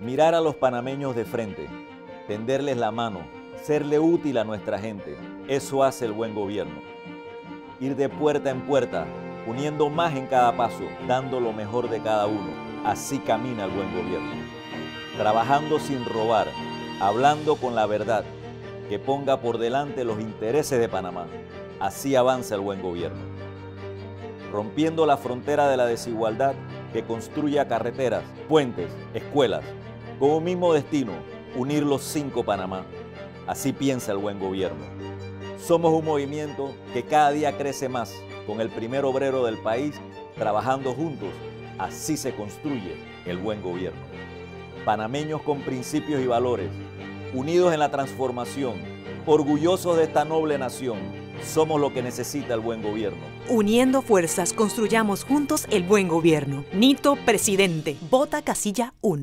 Mirar a los panameños de frente, tenderles la mano, serle útil a nuestra gente, eso hace el buen gobierno. Ir de puerta en puerta, uniendo más en cada paso, dando lo mejor de cada uno, así camina el buen gobierno. Trabajando sin robar, hablando con la verdad, que ponga por delante los intereses de Panamá, así avanza el buen gobierno. Rompiendo la frontera de la desigualdad, que construya carreteras, puentes, escuelas, con un mismo destino, unir los cinco Panamá. Así piensa el buen gobierno. Somos un movimiento que cada día crece más, con el primer obrero del país trabajando juntos. Así se construye el buen gobierno. Panameños con principios y valores, unidos en la transformación, orgullosos de esta noble nación, somos lo que necesita el buen gobierno. Uniendo fuerzas, construyamos juntos el buen gobierno. Nito, presidente. Vota casilla 1.